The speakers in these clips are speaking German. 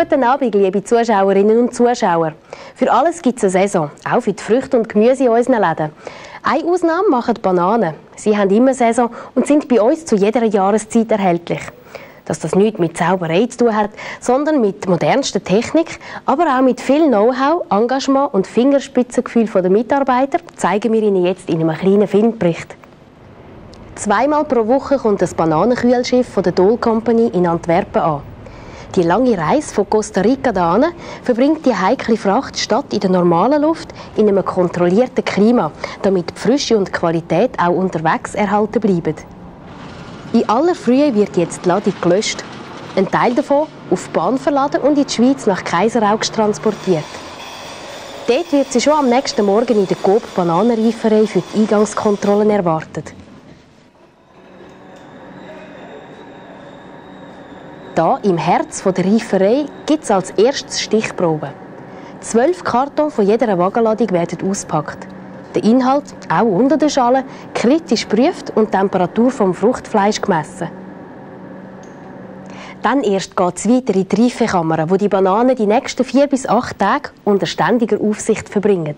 Guten Abend, liebe Zuschauerinnen und Zuschauer. Für alles gibt es eine Saison, auch für die Früchte und Gemüse in unseren Läden. Eine Ausnahme machen die Bananen. Sie haben immer Saison und sind bei uns zu jeder Jahreszeit erhältlich. Dass das nichts mit Zauberei zu tun hat, sondern mit modernster Technik, aber auch mit viel Know-how, Engagement und Fingerspitzengefühl der Mitarbeiter, zeigen wir Ihnen jetzt in einem kleinen Filmbericht. Zweimal pro Woche kommt das Bananenkühlschiff von der Dole Company in Antwerpen an. Die lange Reise von Costa Rica dahin verbringt die heikle Fracht statt in der normalen Luft in einem kontrollierten Klima, damit die Frische und Qualität auch unterwegs erhalten bleiben. In aller Frühe wird jetzt die Ladung gelöscht. Ein Teil davon auf die Bahn verladen und in die Schweiz nach Kaiseraugst transportiert. Dort wird sie schon am nächsten Morgen in der Coop Bananenreiferei für die Eingangskontrollen erwartet. Hier im Herz der Reiferei gibt es als erstes Stichproben. Zwölf Karton von jeder Wagenladung werden ausgepackt. Der Inhalt, auch unter der Schale, kritisch geprüft und die Temperatur vom Fruchtfleisch gemessen. Dann erst geht es weiter in die Reifekammer, wo die Bananen die nächsten vier bis acht Tage unter ständiger Aufsicht verbringen.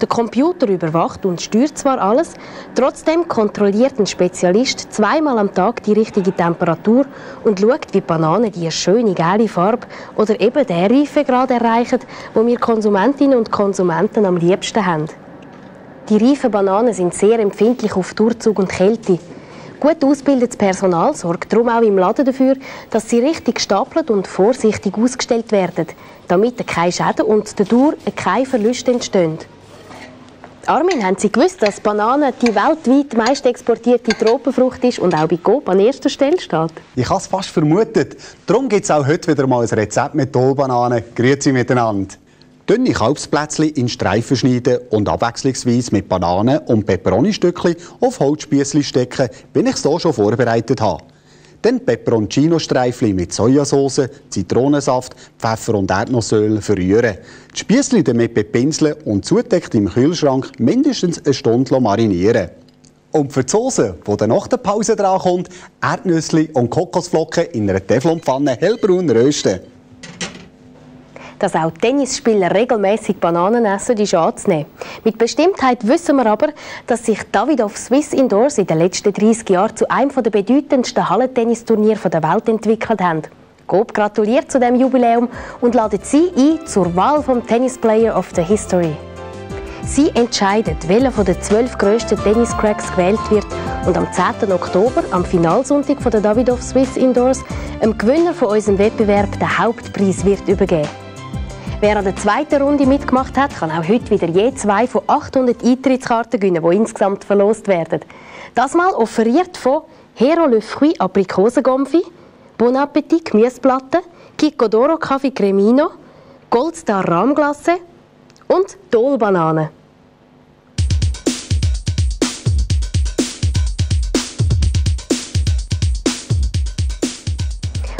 Der Computer überwacht und steuert zwar alles, trotzdem kontrolliert ein Spezialist zweimal am Tag die richtige Temperatur und schaut, wie Bananen die schöne gelbe Farbe oder eben den Reifegrad erreichen, wo wir Konsumentinnen und Konsumenten am liebsten haben. Die reifen Bananen sind sehr empfindlich auf Durchzug und Kälte. Gut ausgebildetes Personal sorgt darum auch im Laden dafür, dass sie richtig gestapelt und vorsichtig ausgestellt werden, damit keine Schäden und dadurch keine Verluste entstehen. Armin, haben Sie gewusst, dass Banane die weltweit meist exportierte Tropenfrucht ist und auch bei Coop an erster Stelle steht? Ich habe es fast vermutet. Darum gibt es auch heute wieder mal ein Rezept mit Tollbananen. Grüezi miteinander. Dünne Kalbsplätzchen in Streifen schneiden und abwechslungsweise mit Bananen und Peperoni-Stückchen auf Holzspießchen stecken, wie ich es hier schon vorbereitet habe. Dann Peperoncino-Streifchen mit Sojasauce, Zitronensaft, Pfeffer und Erdnussöl verrühren. Die Spießchen damit bepinseln und zudeckt im Kühlschrank mindestens eine Stunde marinieren. Und für die Soße, die dann nach der Pause drankommt, Erdnüsse und Kokosflocken in einer Teflonpfanne hellbraun rösten. Dass auch Tennisspieler regelmäßig Bananen essen, ist anzunehmen. Mit Bestimmtheit wissen wir aber, dass sich Davidoff Swiss Indoors in den letzten 30 Jahren zu einem der bedeutendsten Hallentennisturniere der Welt entwickelt haben. Coop gratuliert zu dem Jubiläum und ladet Sie ein zur Wahl vom Tennis Player of the History. Sie entscheidet, welcher von den zwölf grössten Tenniscracks gewählt wird und am 10. Oktober, am Finalsonntag der Davidoff Swiss Indoors, dem Gewinner von unserem Wettbewerb den Hauptpreis wird übergeben. Wer an der zweiten Runde mitgemacht hat, kann auch heute wieder je zwei von 800 Eintrittskarten gewinnen, die insgesamt verlost werden. Das mal offeriert von Hero Le Fruit Aprikosengonfi, Bon Appetit Gemüseplatte, Kikkodoro Kaffee Cremino, Goldstar Rahmglasse und Dol Banane.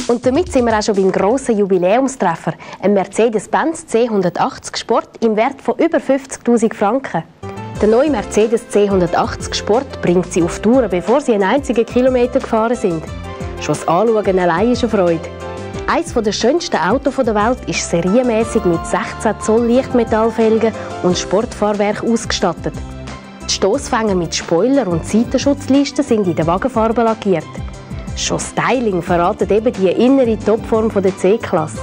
Und damit sind wir auch schon beim grossen Jubiläumstreffer, einem Mercedes-Benz C180 Sport im Wert von über 50.000 Franken. Der neue Mercedes C180 Sport bringt sie auf Touren, bevor sie einen einzigen Kilometer gefahren sind. Schon das Anschauen allein ist eine Freude. Eines der schönsten Autos der Welt ist serienmäßig mit 16 Zoll Lichtmetallfelgen und Sportfahrwerk ausgestattet. Die Stoßfänger mit Spoiler und Seitenschutzlisten sind in der Wagenfarbe lackiert. Schon Styling verratet eben die innere Topform der C-Klasse.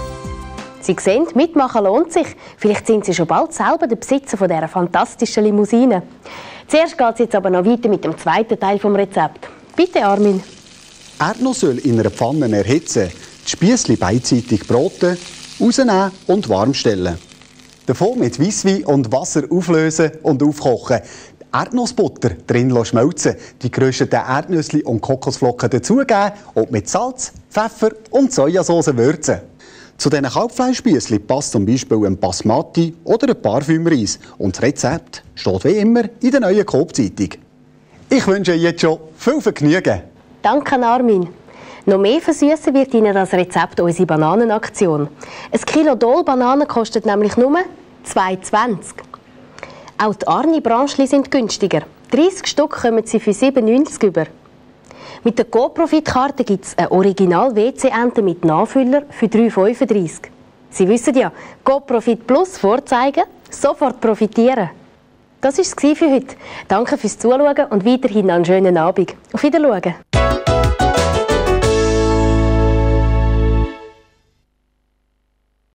Sie sehen, mitmachen lohnt sich. Vielleicht sind Sie schon bald selber der Besitzer von dieser fantastischen Limousine. Zuerst geht es jetzt aber noch weiter mit dem zweiten Teil des Rezepts. Bitte, Armin. Erdnussöl in einer Pfanne erhitzen, die Spießchen beidseitig broten, rausnehmen und warm stellen. Davon mit Weisswein und Wasser auflösen und aufkochen. Erdnussbutter drin schmelzen, die gerösteten Erdnüsse und Kokosflocken dazugeben und mit Salz, Pfeffer und Sojasauce würzen. Zu diesen Kalbfleischspießchen passt zum Beispiel ein Basmati oder ein Parfümreis. Und das Rezept steht wie immer in der neuen Coop-Zeitung. Ich wünsche Ihnen jetzt schon viel Vergnügen. Danke, Armin. Noch mehr versüßen wird Ihnen das Rezept unsere Bananenaktion. Ein Kilo Dol-Bananen kostet nämlich nur 2,20. Auch die Arni-Branchli sind günstiger. 30 Stück kommen Sie für 7,90 über. Mit der GoProfit-Karte gibt es eine Original-WC-Ente mit Nachfüller für 3,35. Sie wissen ja, GoProfit Plus vorzeigen, sofort profitieren. Das war es für heute. Danke fürs Zuschauen und weiterhin einen schönen Abend. Auf Wiedersehen.